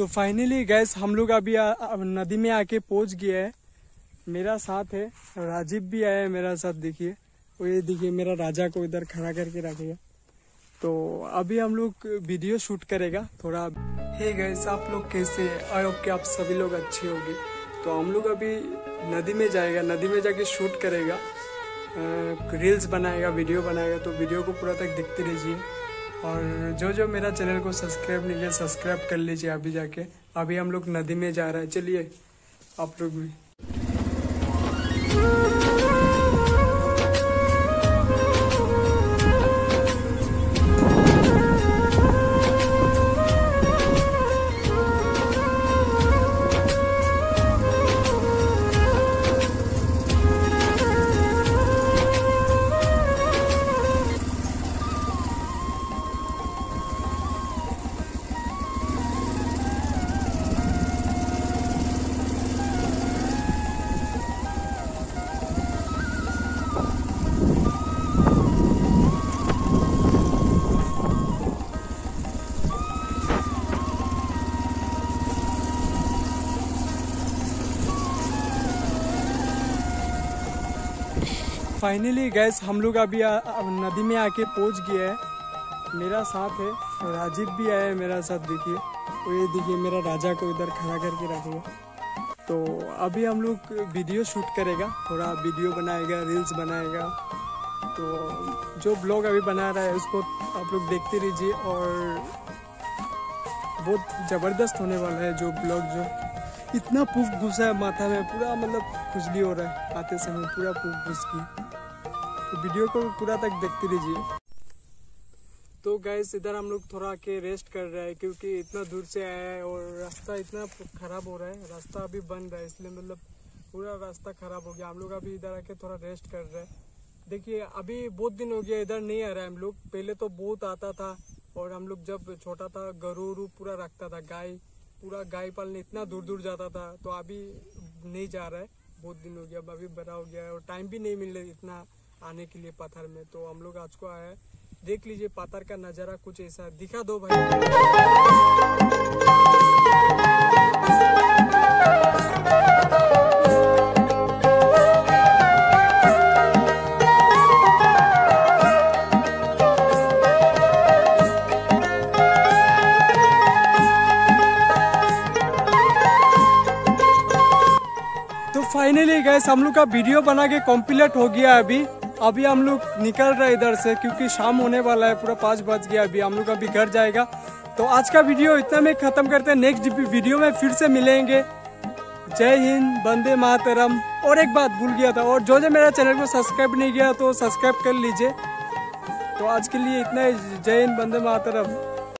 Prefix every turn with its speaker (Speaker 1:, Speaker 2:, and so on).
Speaker 1: तो finally gas हम लोग अभी आ, नदी में आके पहुँच गया है। मेरा साथ है राजीव भी आया है मेरा साथ देखिए। वो ये देखिए मेरा राजा को इधर खड़ा करके रखेगा तो अभी हम लोग वीडियो शूट करेगा थोड़ा। हे गैस आप लोग कैसे आई होप आप सभी लोग अच्छे होंगे। तो हम लोग अभी नदी में जाएगा नदी में जाके शूट करेगा। रील्स बनाएगा वीडियो बनाएगा तो वीडियो को पूरा तक देखते रहिए। और जो जो मेरा चैनल को सब्सक्राइब नहीं किया, सब्सक्राइब कर लीजिए अभी जाके। अभी हम लोग नदी में जा रहे हैं। चलिए, आप लोग भी। फाइनली गैस हम लोग अभी आ, नदी में आके पहुँच गए हैं। मेरा साथ है राजीव भी आया है मेरा साथ देखिए। तो ये देखिए मेरा राजा को इधर खड़ा करके रखेगा तो अभी हम लोग वीडियो शूट करेगा थोड़ा वीडियो बनाएगा रील्स बनाएगा। तो जो ब्लॉग अभी बना रहा है उसको आप लोग देखते रहिए और बहुत ज़बरदस्त होने वाला है जो ब्लॉग जो इतना पुफ घुसा है माथा में, पूरा मतलब खुजली हो रहा है, आते समय पूरा पुफ घुस की तो वीडियो को पूरा तक देखते रहिए। तो गैस इधर हम लोग थोड़ा के रेस्ट कर रहे हैं क्योंकि इतना दूर से आया है और रास्ता इतना खराब हो रहा है। रास्ता अभी बन रहा है, इसलिए मतलब पूरा रास्ता खराब हो गया। हम लोग अभी इधर आके थोड़ा रेस्ट कर रहे हैं। देखिए, अभी बहुत दिन हो गया, इधर नहीं आ रहा है हम लोग। पहले तो बहुत आता था और हम लोग जब छोटा था गरू पूरा रखता था, गाय, पूरा गाय पालने इतना दूर दूर जाता था तो अभी नहीं जा रहा है। बहुत दिन हो गया अभी बड़ा हो गया है और टाइम भी नहीं मिल रहा इतना आने के लिए पत्थर में। तो हम लोग आज को आया है। देख लीजिए पत्थर का नज़ारा कुछ ऐसा दिखा दो भाई। तो फाइनली गैस हम लोग का वीडियो बना के कॉम्प्लीट हो गया अभी। अभी हम लोग निकल रहे इधर से, क्योंकि शाम होने वाला है, पूरा पाँच बज गया अभी। हम लोग अभी घर जाएगा। तो आज का वीडियो इतना में खत्म करते हैं। नेक्स्ट वीडियो में फिर से मिलेंगे। जय हिंद बंदे मातरम। और एक बात भूल गया था, और जो जो मेरा चैनल को सब्सक्राइब नहीं किया तो सब्सक्राइब कर लीजिए। तो आज के लिए इतना ही। जय हिंद बंदे मातरम।